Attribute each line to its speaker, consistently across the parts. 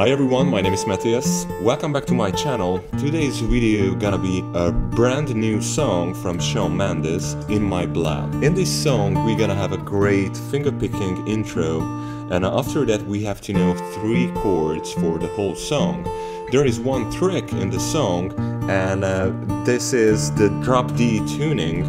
Speaker 1: Hi everyone, my name is Matthias. Welcome back to my channel. Today's video gonna be a brand new song from Shawn Mendes, In My Blood. In this song, we're gonna have a great finger-picking intro, and after that we have to know three chords for the whole song. There is one trick in the song, and uh, this is the drop D tuning.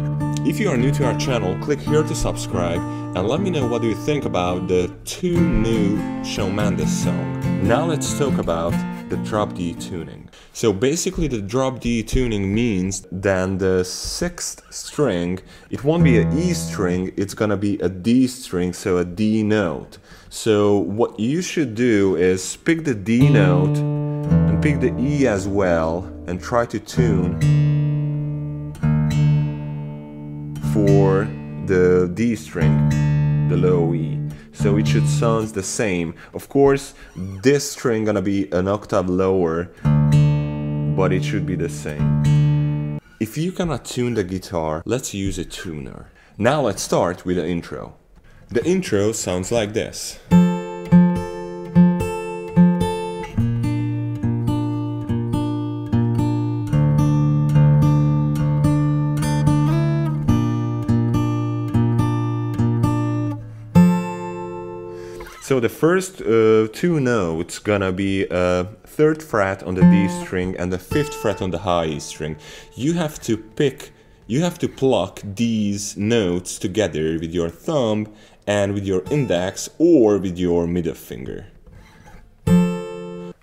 Speaker 1: If you are new to our channel, click here to subscribe and let me know what you think about the two new Shawn Mendes song. Now let's talk about the drop D tuning. So basically the drop D tuning means then the sixth string, it won't be an E string, it's gonna be a D string, so a D note. So what you should do is pick the D note and pick the E as well and try to tune for the D string, the low E. So it should sound the same. Of course, this string gonna be an octave lower, but it should be the same. If you cannot tune the guitar, let's use a tuner. Now let's start with the intro. The intro sounds like this. So the first uh, two notes gonna be a third fret on the D string and the fifth fret on the high E string. You have to pick, you have to pluck these notes together with your thumb and with your index or with your middle finger.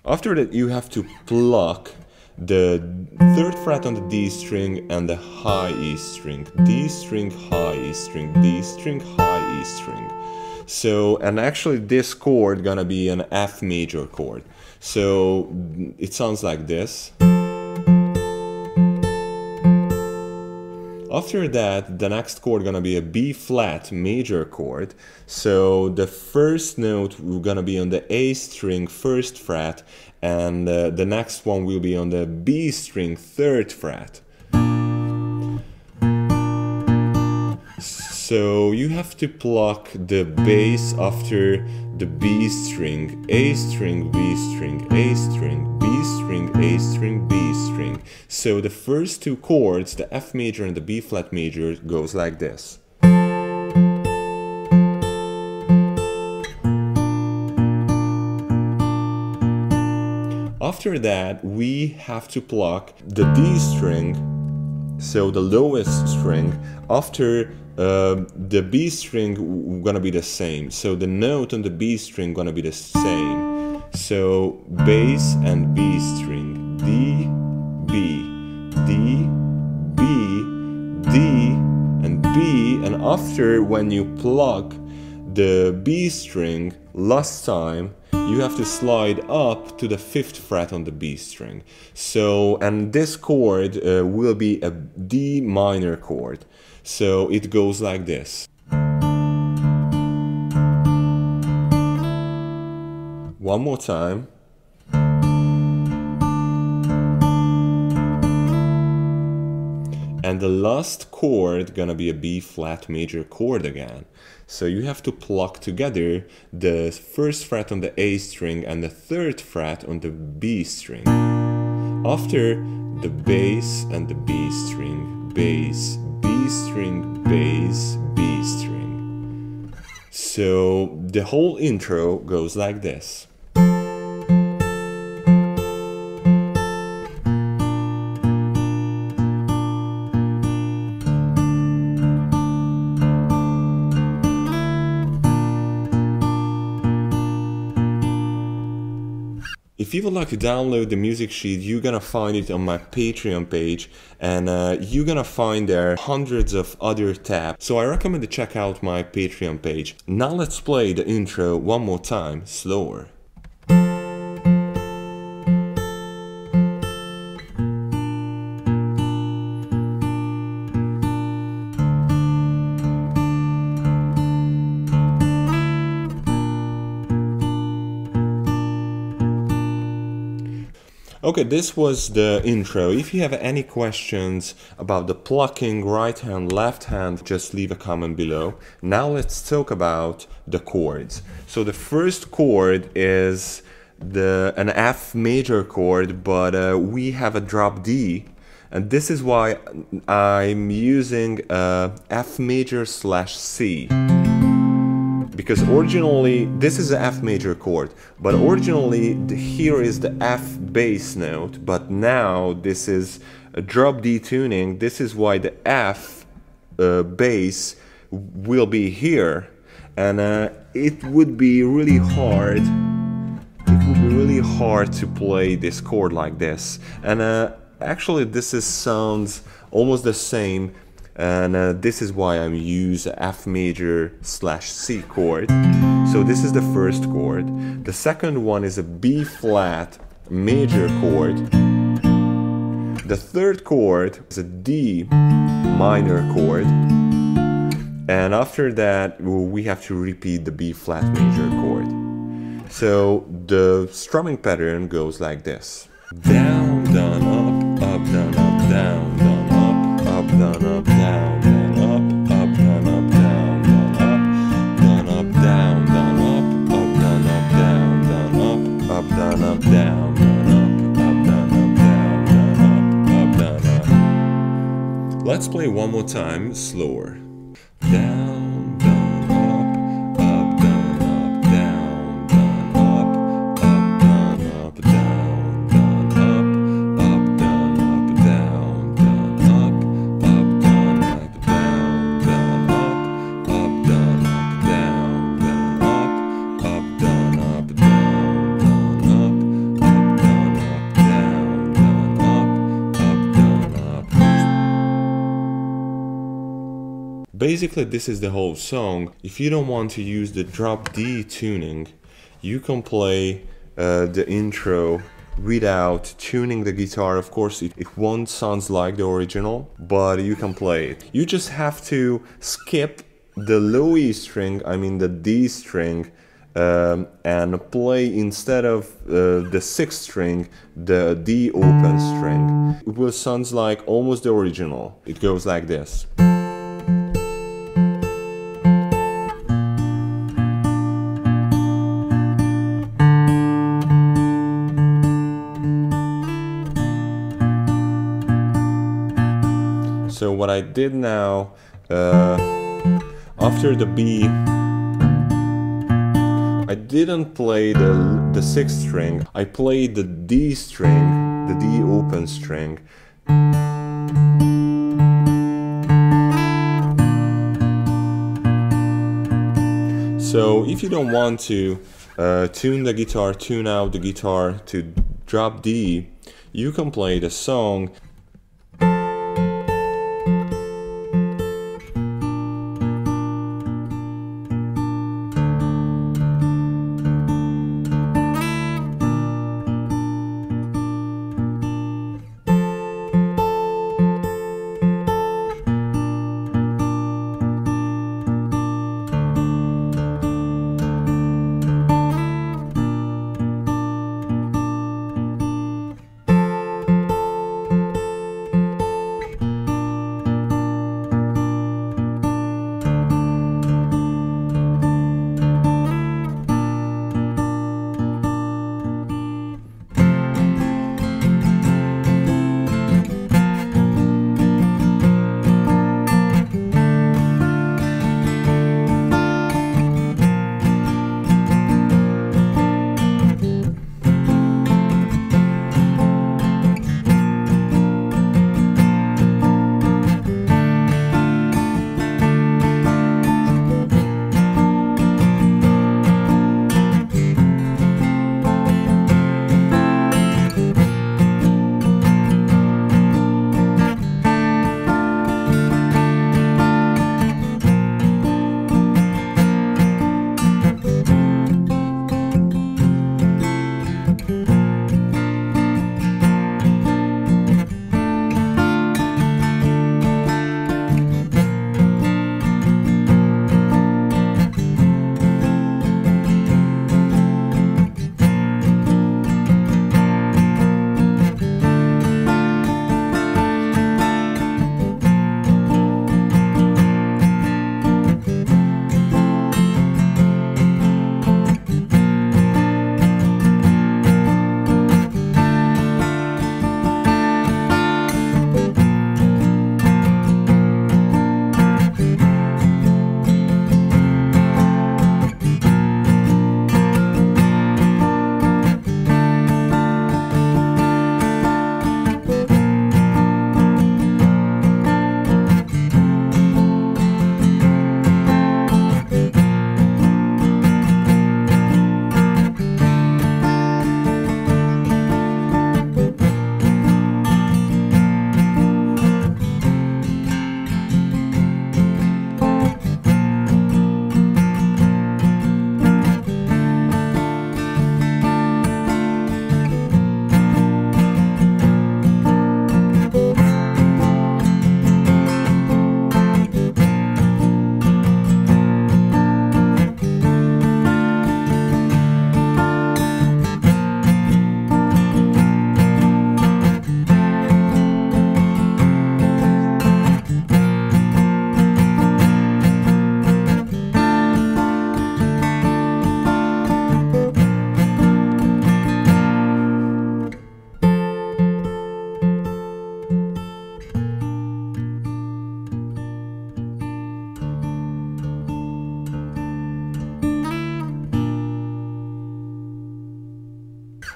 Speaker 1: After that you have to pluck the third fret on the D string and the high E string. D string, high E string, D string, high E string. So, and actually this chord gonna be an F major chord. So it sounds like this. After that, the next chord gonna be a B flat major chord. So the first note we're gonna be on the A string first fret and uh, the next one will be on the B string third fret. So you have to pluck the bass after the B string, A string, B string, A string, B string, A string, B string. So the first two chords, the F major and the B flat major, goes like this. After that, we have to pluck the D string, so the lowest string, after uh, the B string gonna be the same. So the note on the B string gonna be the same. So bass and B string, D, B, D, B, D, and B. And after when you pluck the B string last time, you have to slide up to the fifth fret on the B string. So, and this chord uh, will be a D minor chord. So it goes like this. One more time. And the last chord gonna be a B flat major chord again. So you have to pluck together the first fret on the A string and the third fret on the B string. After the bass and the B string, bass, B string, bass, B string. So the whole intro goes like this. If you would like to download the music sheet, you're gonna find it on my Patreon page, and uh, you're gonna find there hundreds of other tabs. So I recommend to check out my Patreon page. Now let's play the intro one more time, slower. Okay, this was the intro. If you have any questions about the plucking right hand, left hand, just leave a comment below. Now let's talk about the chords. So the first chord is the an F major chord, but uh, we have a drop D, and this is why I'm using a F major slash C. Because originally, this is a F major chord, but originally the, here is the F bass note, but now this is a drop D tuning. This is why the F uh, bass will be here, and uh, it would be really hard it would be really hard to play this chord like this. And uh, actually this is sounds almost the same and uh, this is why I'm use F major slash C chord. So this is the first chord. The second one is a B flat major chord. The third chord is a D minor chord. And after that, we have to repeat the B flat major chord. So the strumming pattern goes like this. Down, down, up, up, down, up, down, down, down, up, down, up, up, up, down, up, up, down, up, up, up, down, up, up, down, up, down, up, up, up, down, down, up, up, down, up. Let's play one more time, slower. Down, Basically, this is the whole song. If you don't want to use the drop D tuning, you can play uh, the intro without tuning the guitar. Of course, it, it won't sound like the original, but you can play it. You just have to skip the low E string, I mean the D string, um, and play instead of uh, the sixth string, the D open string. It will sound like almost the original. It goes like this. So what I did now, uh, after the B, I didn't play the the sixth string. I played the D string, the D open string. So if you don't want to uh, tune the guitar, tune out the guitar to drop D, you can play the song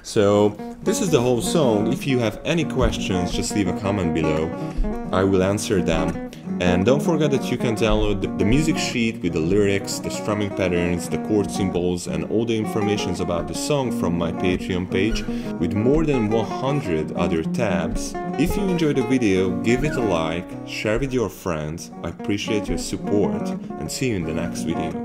Speaker 1: So this is the whole song. If you have any questions, just leave a comment below. I will answer them. And don't forget that you can download the, the, music sheet with the lyrics, the strumming patterns, the chord symbols, and all the informations about the song from my Patreon page with more than 100 other tabs. If you enjoyed the video, give it a like, share with your friends. I appreciate your support and see you in the next video.